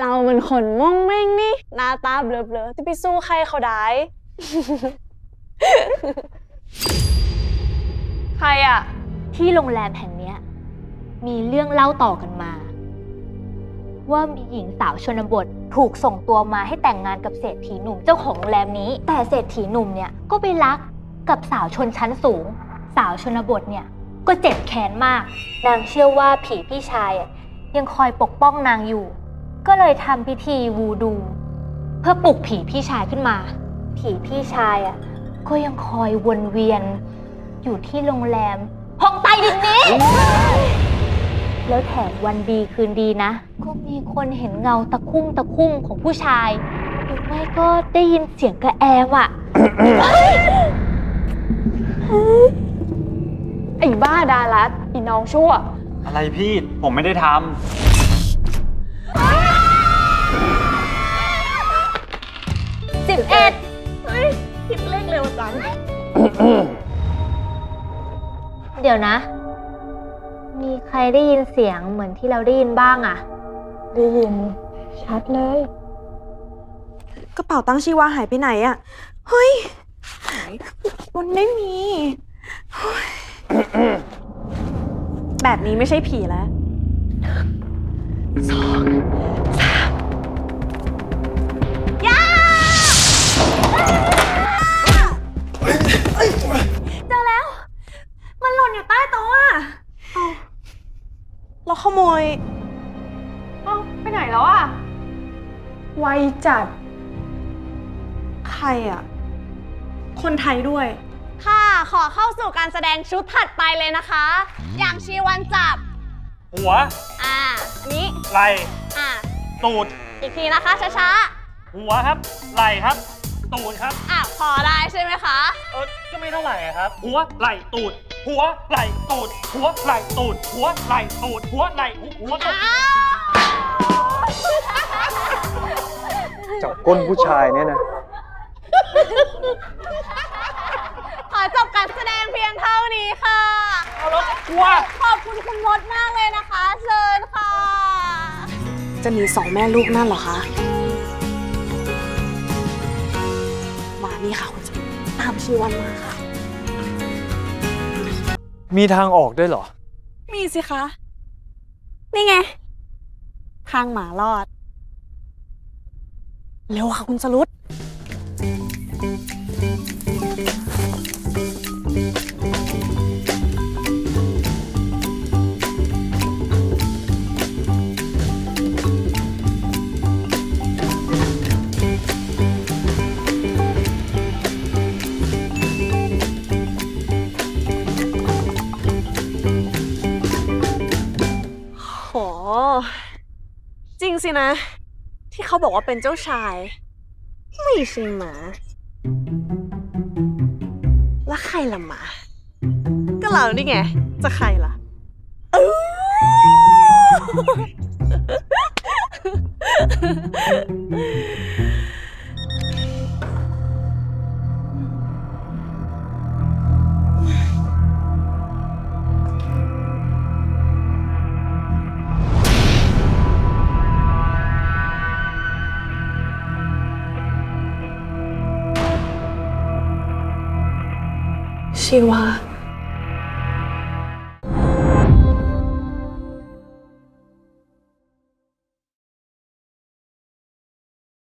เรามันคนม่งเม่งนี่หน้าตาเบลอๆจะไปสู้ใครเขาได้ ใครอะที่โรงแรมแห่งเนี้ย มีเรื่องเล่าต่อกันมา ว่ามีหญิงสาวชนบทถูกส่งตัวมาให้แต่งงานกับเศรษฐีหนุ่มเจ้าของโรงแรมนี้ แต่เศรษฐีหนุ่มเนี่ยก็ไปรักกับสาวชนชั้นสูง สาวชนบทเนี่ย ก็เจ็บแค้นมาก นางเชื่อว่าผีพี่ชายยังคอยปกป้องนางอยู่ ก็เลยทำพิธีวูดู เพื่อปลุกผีพี่ชายขึ้นมา ผีพี่ชายอะก็ยังคอยวนเวียน อยู่ที่โรงแรมห้องใต้ดินนี้ แล้วแถมวันดีคืนดีนะ ก็มีคนเห็นเงาตะคุ่มตะคุ่มของผู้ชายหรือไม่ก็ได้ยินเสียงกระแอมอะไอ้บ้าดารัสอีน้องชั่ว อะไรพี่ผมไม่ได้ทสิ เดี๋ยวนะ มีใครได้ยินเสียงเหมือนที่เราได้ยินบ้างอะได้ยิน ชัดเลย กระเป๋าตั้งชีวาหายไปไหนอะเฮ้ยมันไม่มี แบบนี้ไม่ใช่ผีแล้วเจ โมย เอ้าไปไหนแล้วอะไวจัด ใครอะคนไทยด้วย ค่ะ ขอเข้าสู่การแสดงชุดถัดไปเลยนะคะ อย่างชีวันจับำหัว อ่าอันนี้ไหล่อ่าตูด อีกทีนะคะ ช้าหัวครับ ไหล่ครับ ตูดครับๆอะพอได้ใช่ไหมคะ เออก็ไม่เท่าไหร่อะครับ หัว ไหล่ตูด หัวไหล่ตูด หัวไหล่ตูด หัวไหล่ตูด หัวไหล่หัวตูดจับก้นผู้ชายเนี่ยนะ ขอจบการแสดงเพียงเท่านี้ค่ะเอาแล้วกลัวขอบคุณคุณมดมากเลยนะคะ เชิญค่ะ จะมีสองแม่ลูกนั่นเหรอคะ มานี่ค่ะคุณจะตามชีวันมาค่ะ มีทางออกด้วยเหรอ มีสิคะ นี่ไง ทางหมารอด เร็วค่ะคุณสรุต โห จริงสินะ ที่เขาบอกว่าเป็นเจ้าชาย ไม่ใช่หมา แล้วใครล่ะหมา ก็เรานี่ไง จะใครล่ะ เอ้าชีวา